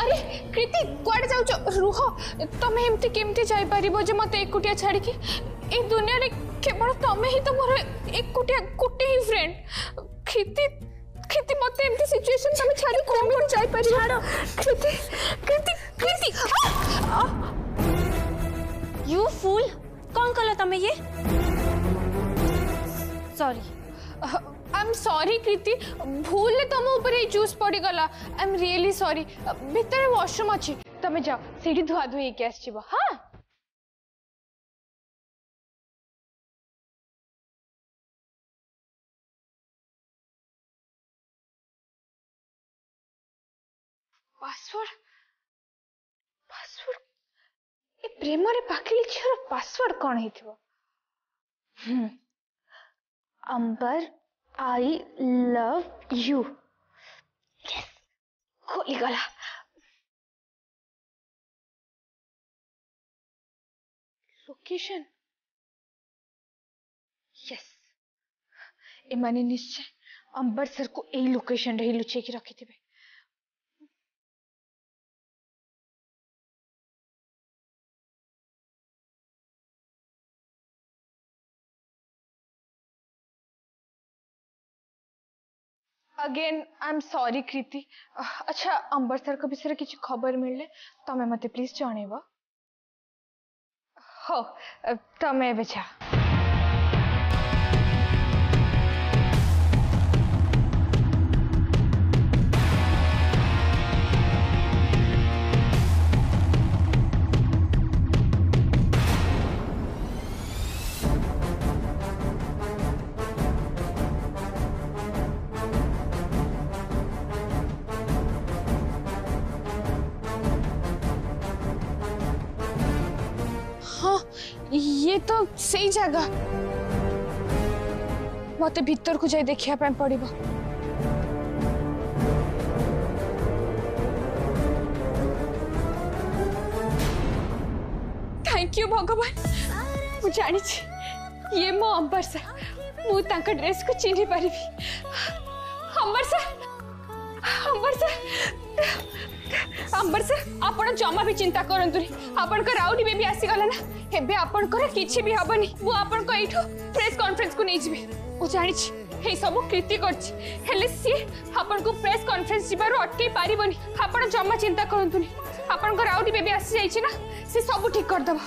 अरे कृति कड़े जाऊ रुह तुम्हें केमती जापर जो मत एक छाड़ के दुनिया में केवल तुम्हें ही तो मोर एक गोटे ही फ्रेंड कृति कृति मत सिचुएशन तुम छाड़ कौन यू फूल कौन कल तुम ये सॉरी I'm sorry, Kriti. भूल ले तमो ऊपर ये जूस पड़ी गला I'm really sorry. भीतर है वॉशरूम अछि तमे जाओ सेठी धुआ धुई के आछिबो हां ପାସୱାର୍ଡ ପାସୱାର୍ଡ ଏ पासवर्ड कौन ही थी वो? हम्म. Ambar I love you yes खोली गला लोकेशन यस एमाने निश्चय अंबर सर को यही लोकेशन रही लुचे की रखी थी again I am sorry Kriti अच्छा अंबर को विषय कि खबर मिलने तुम्हें तो मत प्लीज जन हो तमें तो जा ये तो सही जगह मत भर को जाए देखा पड़ थैंक यू भगवान मुझे ये मो अंबर सर मुझे ड्रेस को चिन्ह पारि Ambar sir Ambar sir Ambar sir आप जमा भी चिंता करूँ आपण राउडी बेबी आसीगला ना এবে আপনার কিছু বি হবনি মু আপনার এইটু প্রেস কনফরেন্স কু নিয়ে যাবি মু জানিছি এই সব কীর্তি করছি হলে সি আপনার প্রেস কনফরেন্স যাবার অটকাই পারিবনি আপনার জমা চিন্তা করতুনি আপনার আউরি বেবি আসি যাইছি না সে সব ঠিক করিদেবা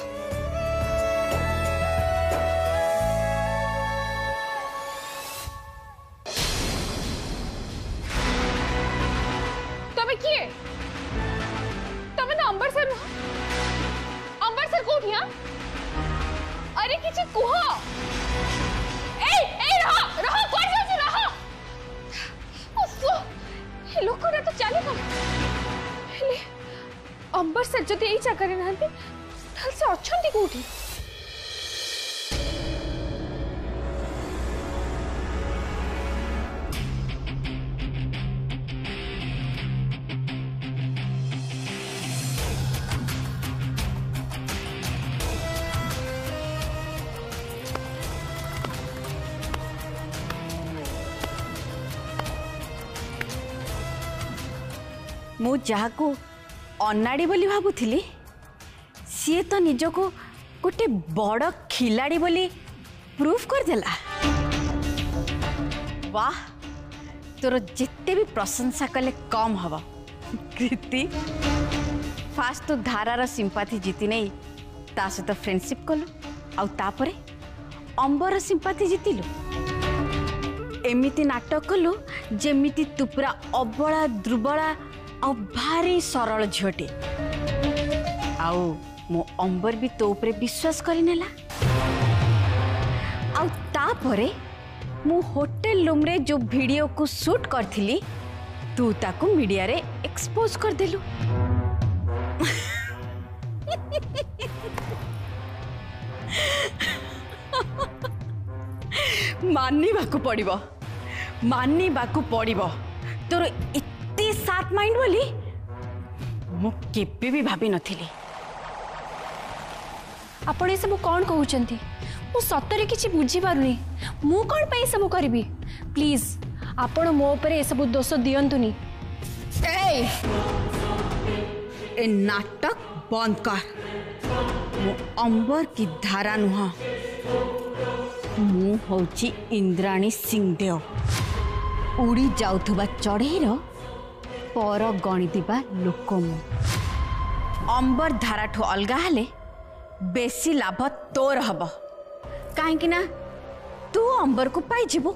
ମୁଁ ଯାହାକୁ ଅନାଡ଼ି ବୋଲି ଭାବୁଥିଲି ସିଏ ତ ନିଜକୁ ଗୋଟେ ବଡ଼ ଖିଲାଡ଼ି ବୋଲି ପ୍ରୁଫ୍ କରିଦେଲା ବାହ ତୋର ଯେତେ ବି ପ୍ରଶଂସା କଲେ କମ୍ ହବ କୀର୍ତ୍ତି ଫାଷ୍ଟ ତୁ ଧାରାର ସିମ୍ପାଥି ଜିତି ନେଇ ତା ସହିତ ଫ୍ରେଣ୍ଡସିପ୍ କଲୁ ଆଉ ତାପରେ ଅମ୍ବର ସିମ୍ପାଥି ଜିତିଲୁ ଏମିତି ନାଟକ କଲୁ ଯେମିତି ତୁ ପୁରା ଅବଳା ଦୁର୍ବଳା आ भारी सरल झटे आउ मो अंबर भी तो ऊपर विश्वास करिनेला आउ ता परे मु होटल रूम रे जो वीडियो को शूट करथिली तू ताकु मीडिया रे एक्सपोज कर देलु मानिबा को पड़िबो मानिबा को पड़िबो तोर स्मार्ट माइंड वाली मु केबे भी भाबी नथिली आपण सब कोन कहउ मु सतरे किछि बुझि पारुनी मु कोन पई सब करबी प्लीज आपण मो ऊपर ए सब दोष दियंतुनी ए नाटक बंद कर मु अंबर की धारा नुहा मु इंद्राणी सिंहदेव उड़ी जाऊ चढ़ेर ପର ଗଣିଥିବା ଲୋକ ମୁଁ ଅମ୍ବର ଧାରାଠୁ ଅଲଗା ହେଲେ ବେଶୀ ଲାଭ ତୋର ହବ କାହିଁକି ନା ତୁ ଅମ୍ବରକୁ ପାଇଯିବୁ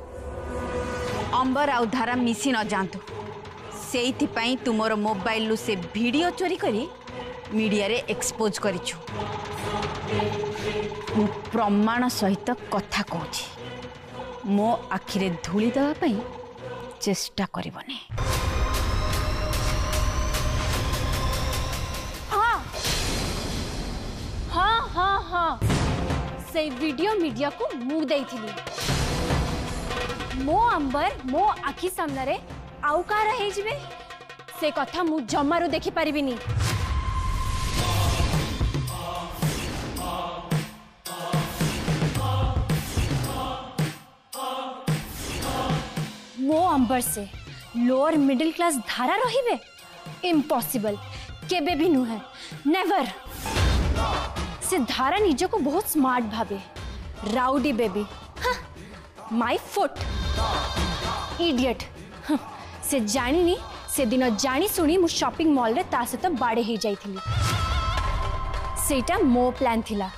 ଅମ୍ବର ଆଉ ଧାରା ମିଶି ନ ଯାଆନ୍ତୁ ସେଇଥିପାଇଁ ତୁମର ମୋବାଇଲରୁ ସେ ଭିଡ଼ିଓ ଚୋରି କରି ମିଡ଼ିଆରେ ଏକ୍ସପୋଜ୍ କରିଛୁ ମୁଁ ପ୍ରମାଣ ସହିତ କଥା କହୁଛି ମୋ ଆଖିରେ ଧୂଳି ଦେବା ପାଇଁ ଚେଷ୍ଟା କରିବନି से वीडियो मीडिया को मुदेली मो अंबर मो आखि सामने आउ कहे से कथा मु जमारू देखिपर मो अंबर से लोअर मिडिल क्लास धारा रे इम्पॉसिबल केबे भी नुहे नेवर। से धारा निजे को बहुत smart Bhave rowdy baby my foot idiot से जानी से दिन जानी सुनी मु शॉपिंग मॉल रे ता सहित तो बाड़े हो जाइली सेटा मो प्लान थिला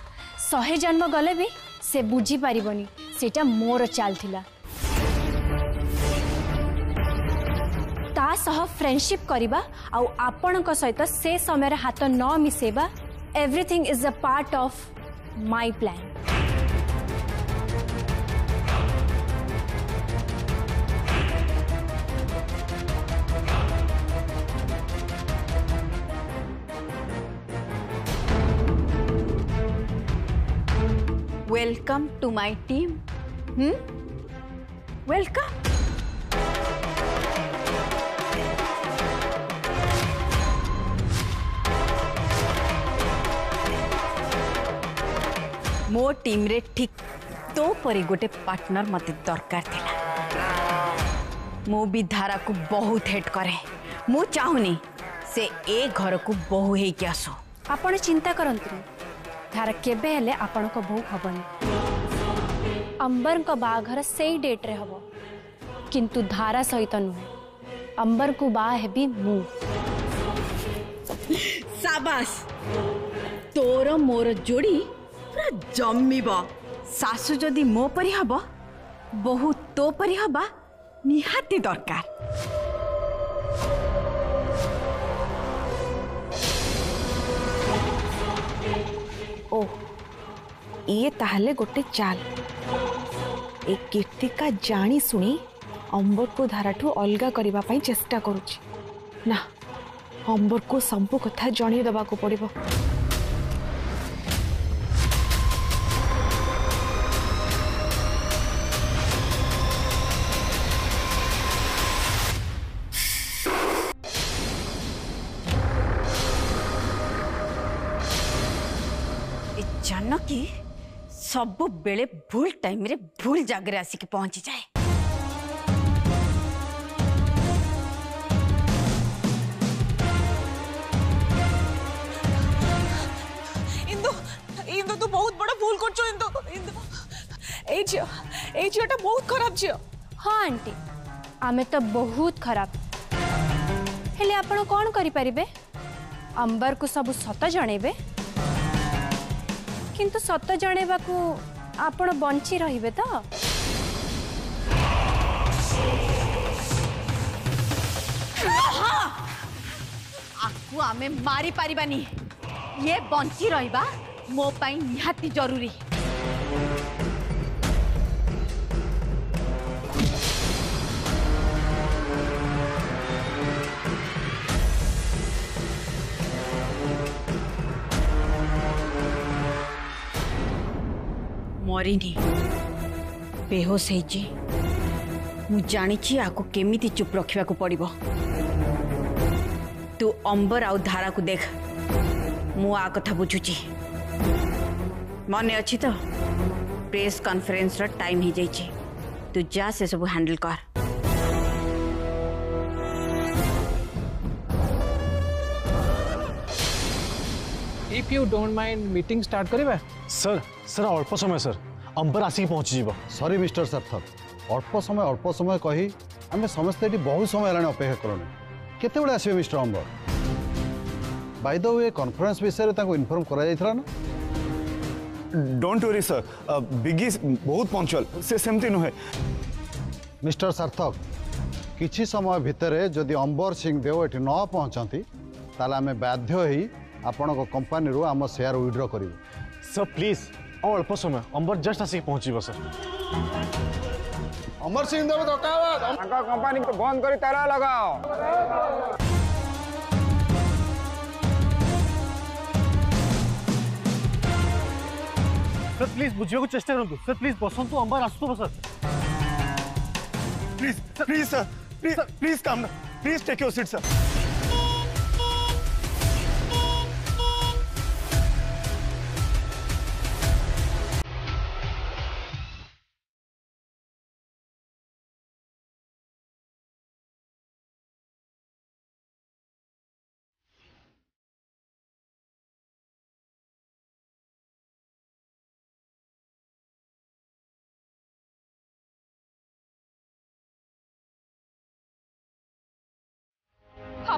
शहे जन्म गले भी से बुझी पारिबोनी सेटा मोर चाल थिला ता सह फ्रेंडशिप करिबा आ आपणक सहित से समय हाथ न मिसेबा everything is a part of my plan. Welcome to my team. Hmm? Welcome. मो टीम रे ठीक तो परी गोटे पार्टनर मत दरकार थिला मो भी धारा को बहुत हेट करे मो चाहुनी से ए घर को बहु हे के आसो आपण चिंता करंतु धारा केबे हेले आपण को बहु खबर अंबर को बाघर सेई डेट रे हबो किंतु धारा सहित नु अंबर को बा हे भी मु साबास तोर मोर जोड़ी पूरा जमीब शाशु जदि मो पी हब बहु तो पी हवा नि दरकार ओ ये ताहले गोटे चाल ए कीर्तिका जाणी शुणी अंबर को धाराठू अलग करने चेष्टा ना अंबर को सबू कथा जनदेबा को সব বেলে ফুল টাইম রে ভুল জাগে রাসি কি পৌঁছি যায় ইন তো ইন তো তো বহুত বড় ফুল করছো ইন তো ইন তো এই যে এই যেটা বহুত খারাপ জিও हां আন্টি আমি তো বহুত খারাপ হেলে आपण कोन करी परিবে আম্বর কো সব সত জানেবে किन्तु सत्त जनेबाको आपण बन्ची रहिबे त अहा आक्कु हामी मारी पारिबानि ये बन्ची रहिबा मो पाइ निहाती जरुरी मरनी बेहोश है मुझे आपको केमी चुप रखा पड़ तू अंबर आउ धारा को देख मु कथा बुझुची मन अच्छी तो प्रेस कन्फरेन्स टाइम ही जाइए तू जा से सब हैंडल कर if you don't mind meeting start करवा सर सर अल्प समय सर अंबर आसिक पहुँचीज सरी मिस्टर सार्थक अल्प समय अल्प समय कही आम समस्त ये बहुत समय है अपेक्षा कलु के आसवे mister Ambar Baid the conference विषय इनफर्म कर डोंट वरी सर बिगी बहुत पंचुआल से सेमती नुहे मिस्टर सार्थक किसी समय भितर जदि अंबर सिंह देव ये न पहुँचती आम बाध्य आपण कंपानी आम सेयार विड्र कर सर प्लीज अल्प समय अमर जस्ट आसिक पहुँचव सर अमर सिंह देव धक्का कंपनी को बंद कर तारा लगाओ सर प्लीज बुझे चेस्ट करूँ सर प्लीज बसंतु अंबर आसत sir please please sir please please come please take your seat sir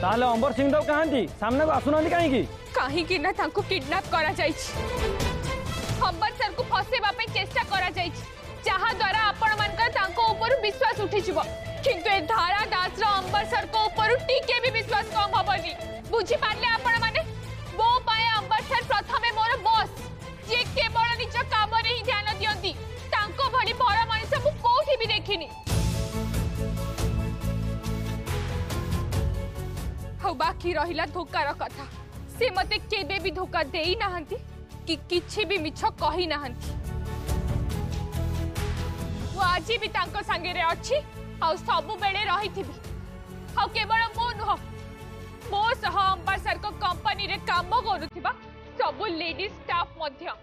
ताले अंबर सिंह दाव कहाँ थी? सामने को आसुना नहीं कहीं की? कहीं की ना था उनको किडनैप करा जाएगी। अंबर सर को फौसे वापे केस्टा करा जाएगी। जहाँ द्वारा अपन मन का था उनको ऊपर विश्वास उठी चुबो। किंतु ये धारा दासरा अंबर सर को ऊपर उठी के भी विश्वास कौन ଆଉ ବାକି ରହିଲା ଧୋକାର କଥା ସେ ମତେ କେବେ ବି ଧୋକା ଦେଇନାହାନ୍ତି କି କିଛି ବି ମିଛ କହିନାହାନ୍ତି ମୁଁ ଆଜି ବି ତାଙ୍କ ସାଙ୍ଗରେ ଅଛି ଆଉ ସବୁବେଳେ ରହିଥିବି ଆଉ କେବଳ ମୁଁ ନୁହଁ ମୋ ସହ ଅମ୍ବାସାରଙ୍କ କମ୍ପାନୀରେ କାମ କରୁଥିବା ସବୁ ଲେଡି ଷ୍ଟାଫ୍ ମଧ୍ୟ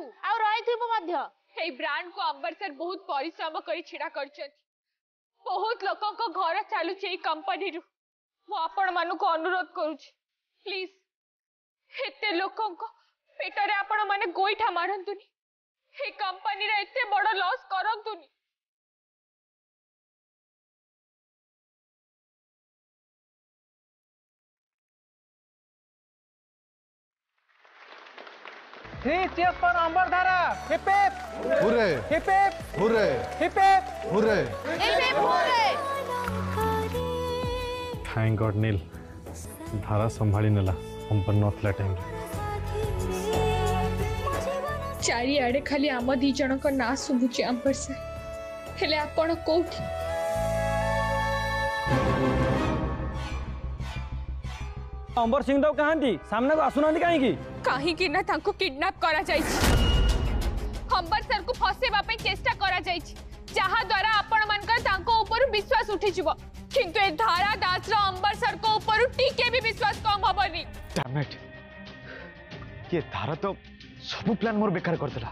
আসু আউ রহিথিবু মধ্য এই ব্রান্ড কু অম্বরসর বহুত পরিশ্রম করে ছিড়া করছেন বহুত লোকଙ୍କ ঘর চালুছে এই কোম্পানি রু মু আপন মানুকু অনুরোধ করুছি প্লিজ এতে লোকଙ୍କ পেটরে আপন মানে গোইঠা মারন্তুনি এই কোম্পানির এতে বড় লস করন্তুনি Three cheers for Ambar Dhara. Hip hip. Hooray. Hip hip. Hooray. Hip hip. Hooray. Hip hip hooray. Thank God, Neil. धारा संभाली नेला हम पर नथला टाइम चारिआडे खाली आम दी जणक ना शुभुची आंबर सर हेले आपण कोठी ଅମ୍ବର ସିଂହରାଓ କାହାନ୍ତି ସାମ୍ନାକୁ ଆସୁନାହାନ୍ତି କାହିଁକି କାହିଁକି ନା ତାଙ୍କୁ କିଡ୍ନାପ୍ କରାଯାଇଛି ଅମ୍ବର ସାର୍ଙ୍କୁ ଫସେଇବା ପାଇଁ ଚେଷ୍ଟା କରାଯାଇଛି ଯାହାଦ୍ୱାରା ଆପଣମାନଙ୍କର ତାଙ୍କ ଉପରୁ ବିଶ୍ୱାସ ଉଠିଯିବ କିନ୍ତୁ ଏ ଧାରା ଦାସର ଅମ୍ବର ସାର୍ଙ୍କ ଉପରୁ ଟିକେ ବି ବିଶ୍ୱାସ କମ୍ ହବନି ଇଏ ଧାରା ତ ସବୁ ପ୍ଲାନ୍ ମୋର ବେକାର କରିଦେଲା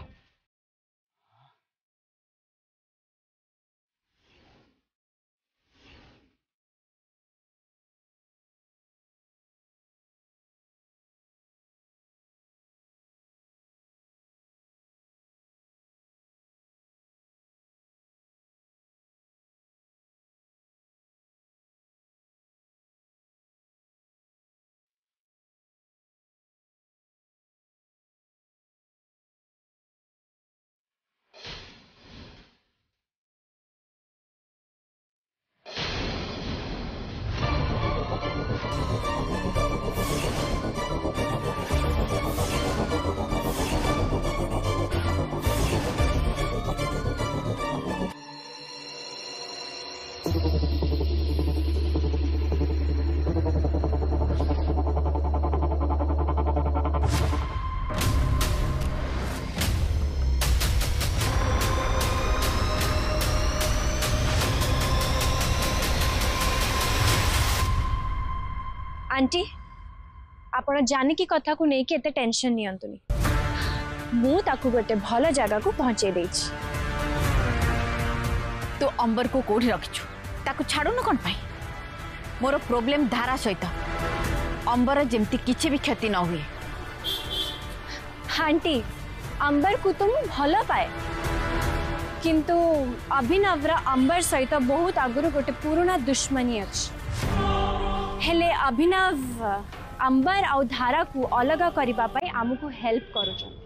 ଆଣ୍ଟି ଆପଣ ଜାନିକି କଥାକୁ ନେଇକି ଏତେ ଟେନସନ୍ ନିଅନ୍ତୁନି ମୁଁ ତାକୁ ଗୋଟେ ଭଲ ଜାଗାକୁ ପହଞ୍ଚେଇ ଦେଇଛି ତୁ ଅମ୍ବରକୁ କୋଉଠି ରଖିଛୁ ତାକୁ ଛାଡ଼ୁନୁ କ'ଣ ପାଇଁ ମୋର ପ୍ରୋବ୍ଲେମ୍ ଧାରା ସହିତ ଅମ୍ବର ଯେମିତି କିଛି ବି କ୍ଷତି ନ ହୁଏ ଆଣ୍ଟି ଅମ୍ବରକୁ ତ ମୁଁ ଭଲ ପାଏ କିନ୍ତୁ ଅଭିନବର ଅମ୍ବର ସହିତ ବହୁତ ଆଗରୁ ଗୋଟେ ପୁରୁଣା ଦୁଶ୍ମନୀ ଅଛି हेले अभिनव अंबर आउ धारा को अलग करने आमको हेल्प करुच्च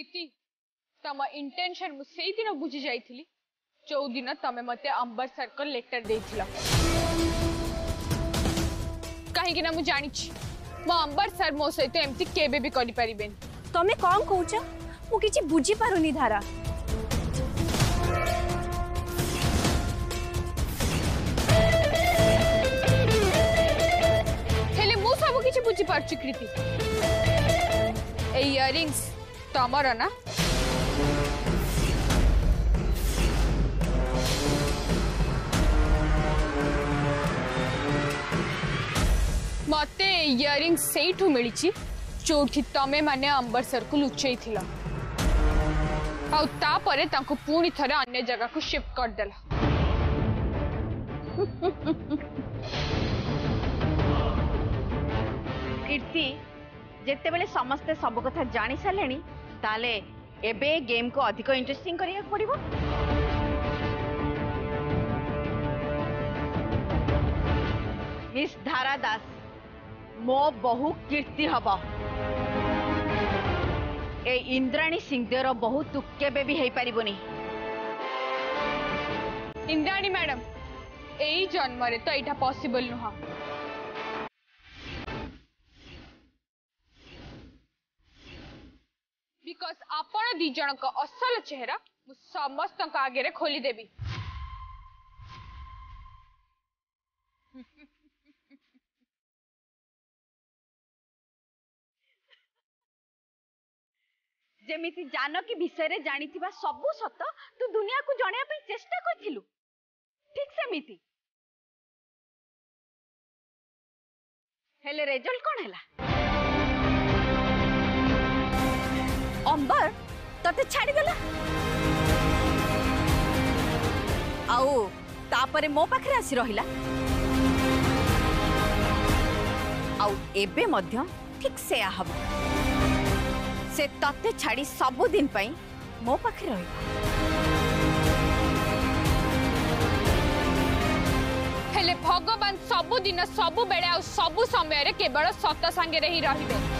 प्रीति तम इंटेनशन मुझे बुझी जा जो दिन मत अंबर सर लेटर दे कहीं जानी मो अंबर सर मो सहित तमें कौन कौ मुझे बुझी पार नहीं धारा मुझे बुझी पार्टी कृति ए इयरिंग्स तमर ना मत इयरिंग से मिली जो तमें अंबरसर को लुचे थे पुणी थे अन्य जगह को शिफ्ट करदे कीर्ति जिते समस्ते सब कथा जा सारे তাহলে এবে গেম কো অধিক ইন্টারেস্টিং করিয়া পড়িব মিস ধারা দাস মো বহু কীর্তি হব এ ইন্দ্রাণী সিংদেওর বহু তু কেবে বি হয়ে পারিবনি ইন্দ্রাণী ম্যাডাম এই জন্মরে তো এটা পসিবল নুহ बिकज आप दिजन असल चेहरा समस्त आगे खोली देवी जमी जानकी विषय जानी सब सत तू दुनिया को जन चेस्ट कर ठीक सेमती हेले रिजल्ट कौन है ଦେବର ତତେ ଛାଡ଼ିଦେଲା ଆଉ ତାପରେ ମୋ ପାଖରେ ଆସି ରହିଲା ଆଉ ଏବେ ମଧ୍ୟ ଠିକ୍ ସେୟା ହବ ସେ ତତେ ଛାଡ଼ି ସବୁଦିନ ପାଇଁ ମୋ ପାଖରେ ରହିବ ହେଲେ ଭଗବାନ ସବୁଦିନ ସବୁବେଳେ ଆଉ ସବୁ ସମୟରେ କେବଳ ସତ ସାଙ୍ଗରେ ହିଁ ରହିବେ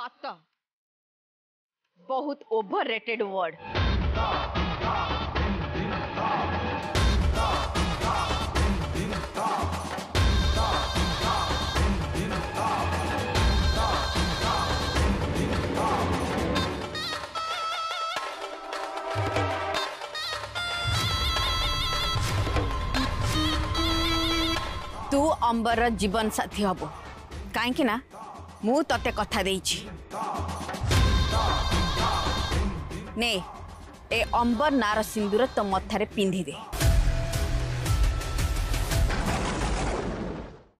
काता बहुत ओवर रेटेड वर्ड तू अंबर जीवन साथी हबु कहीं ମୁଁ ତତେ କଥା ଦେଇଛି ନେ ଏ ଅମ୍ବର ନାର ସିନ୍ଦୁର ତୋ ମଥାରେ ପିନ୍ଧିଦେ